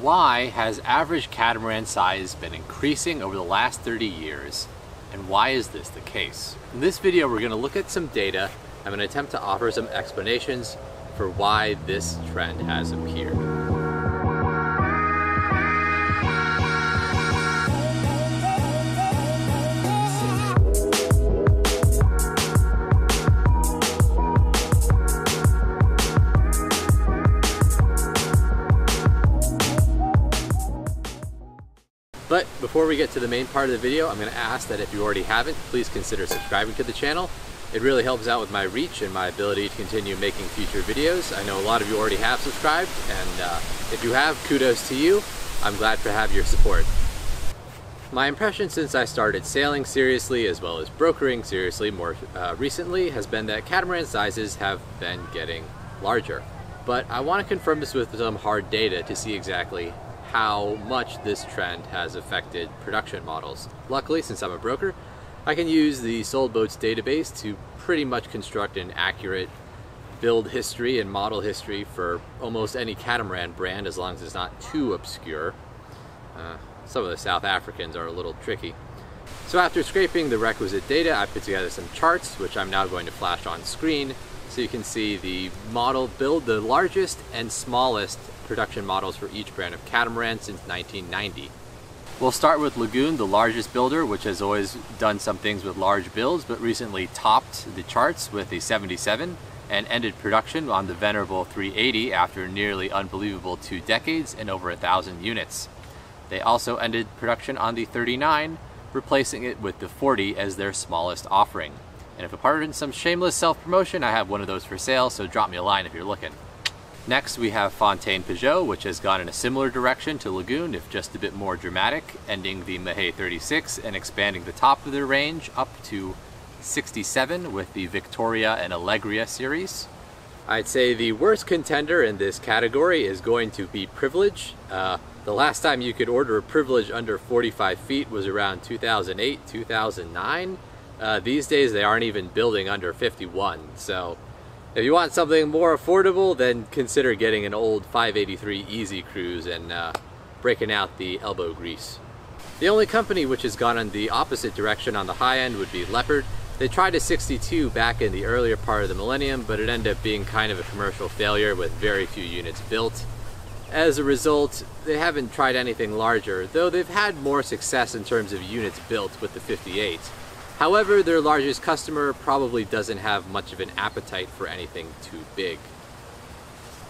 Why has average catamaran size been increasing over the last 30 years? And why is this the case? In this video, we're gonna look at some data. I'm gonna attempt to offer some explanations for why this trend has appeared. But before we get to the main part of the video, I'm gonna ask that if you already haven't, please consider subscribing to the channel. It really helps out with my reach and my ability to continue making future videos. I know a lot of you already have subscribed, and uh, if you have, kudos to you. I'm glad to have your support. My impression since I started sailing seriously as well as brokering seriously more uh, recently has been that catamaran sizes have been getting larger. But I want to confirm this with some hard data to see exactly how much this trend has affected production models. Luckily, since I'm a broker, I can use the sold boats database to pretty much construct an accurate build history and model history for almost any catamaran brand as long as it's not too obscure. Uh, some of the South Africans are a little tricky. So after scraping the requisite data, I put together some charts, which I'm now going to flash on screen so you can see the model build, the largest and smallest production models for each brand of catamaran since 1990. We'll start with Lagoon, the largest builder, which has always done some things with large builds, but recently topped the charts with a 77 and ended production on the venerable 380 after nearly unbelievable two decades and over a thousand units. They also ended production on the 39, replacing it with the 40 as their smallest offering. And if a pardon some shameless self-promotion, I have one of those for sale, so drop me a line if you're looking. Next we have Fountaine Pajot, which has gone in a similar direction to Lagoon, if just a bit more dramatic, ending the Mahe 36 and expanding the top of their range up to 67 with the Victoria and Alegria series. I'd say the worst contender in this category is going to be Privilege. Uh, the last time you could order a Privilege under 45 feet was around 2008, 2009. Uh, these days they aren't even building under 51, so if you want something more affordable, then consider getting an old 583 Easy Cruise and uh, breaking out the elbow grease. The only company which has gone in the opposite direction on the high end would be Leopard. They tried a 62 back in the earlier part of the millennium, but it ended up being kind of a commercial failure with very few units built. As a result, they haven't tried anything larger, though they've had more success in terms of units built with the 58. However, their largest customer probably doesn't have much of an appetite for anything too big.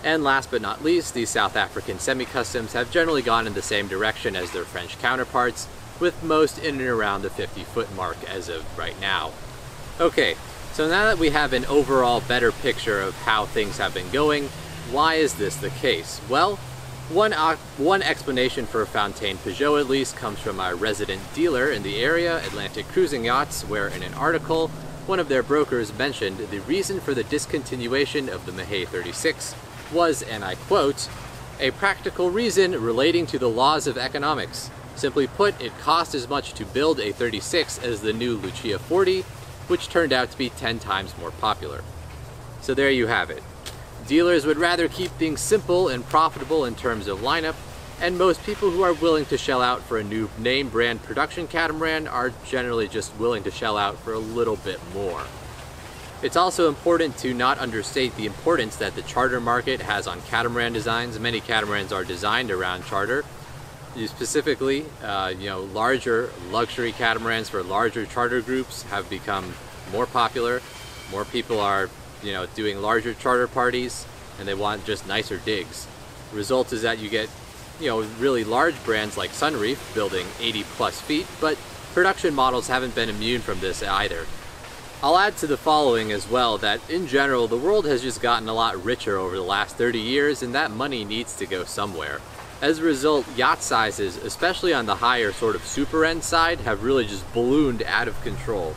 And last but not least, the South African semi-customs have generally gone in the same direction as their French counterparts, with most in and around the 50 foot mark as of right now. Okay, so now that we have an overall better picture of how things have been going, why is this the case? Well, one, one explanation for Fountaine Pajot at least comes from our resident dealer in the area, Atlantic Cruising Yachts, where in an article, one of their brokers mentioned the reason for the discontinuation of the Mahe 36 was, and I quote, a practical reason relating to the laws of economics. Simply put, it cost as much to build a 36 as the new Lucia 40, which turned out to be 10 times more popular. So there you have it. Dealers would rather keep things simple and profitable in terms of lineup, and most people who are willing to shell out for a new name brand production catamaran are generally just willing to shell out for a little bit more. It's also important to not understate the importance that the charter market has on catamaran designs. Many catamarans are designed around charter. Specifically, uh, you know, larger luxury catamarans for larger charter groups have become more popular. More people are you know, doing larger charter parties and they want just nicer digs. The result is that you get, you know, really large brands like Sunreef building 80 plus feet, but production models haven't been immune from this either. I'll add to the following as well that in general the world has just gotten a lot richer over the last 30 years and that money needs to go somewhere. As a result, yacht sizes, especially on the higher sort of super end side, have really just ballooned out of control.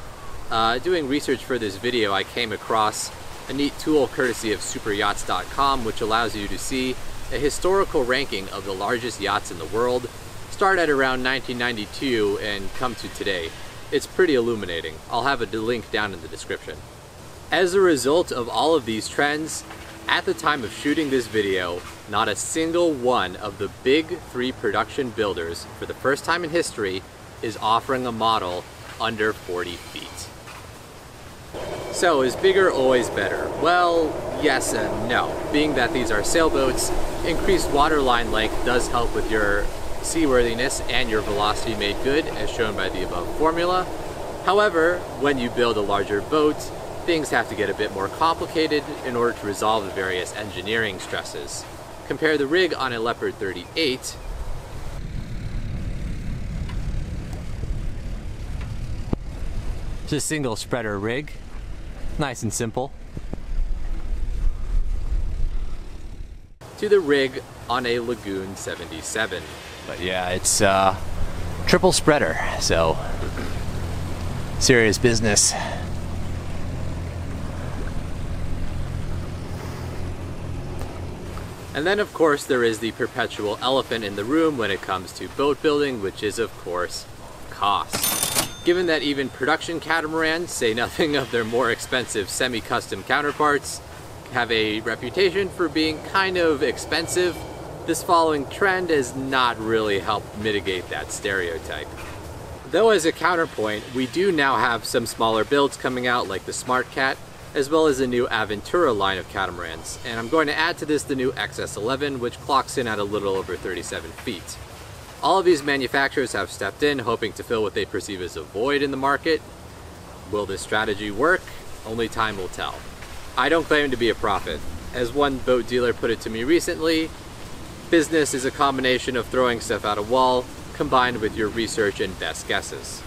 Uh, doing research for this video, I came across a neat tool courtesy of superyachts.com which allows you to see a historical ranking of the largest yachts in the world, start at around 1992 and come to today. It's pretty illuminating. I'll have a link down in the description. As a result of all of these trends, At the time of shooting this video, not a single one of the big three production builders, for the first time in history, is offering a model under 40 feet. So is bigger always better? Well, yes and no. Being that these are sailboats, increased waterline length does help with your seaworthiness and your velocity made good as shown by the above formula. However, when you build a larger boat, things have to get a bit more complicated in order to resolve the various engineering stresses. Compare the rig on a Leopard 38 It's a single spreader rig, nice and simple. To the rig on a Lagoon 77. But yeah, it's uh, triple spreader, so serious business. And then of course there is the perpetual elephant in the room when it comes to boat building, which is of course cost. Given that even production catamarans, say nothing of their more expensive semi-custom counterparts, have a reputation for being kind of expensive, this following trend has not really helped mitigate that stereotype. Though as a counterpoint, we do now have some smaller builds coming out like the Smart Cat, as well as the new Aventura line of catamarans, and I'm going to add to this the new Excess 11, which clocks in at a little over 37 feet. All of these manufacturers have stepped in, hoping to fill what they perceive as a void in the market. Will this strategy work? Only time will tell. I don't claim to be a prophet. As one boat dealer put it to me recently, business is a combination of throwing stuff at a wall, combined with your research and best guesses.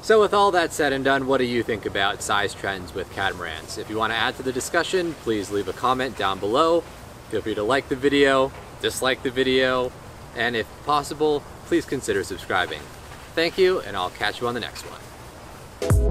So with all that said and done, what do you think about size trends with catamarans? If you want to add to the discussion, please leave a comment down below. Feel free to like the video, dislike the video, and if possible, please consider subscribing. Thank you, and I'll catch you on the next one.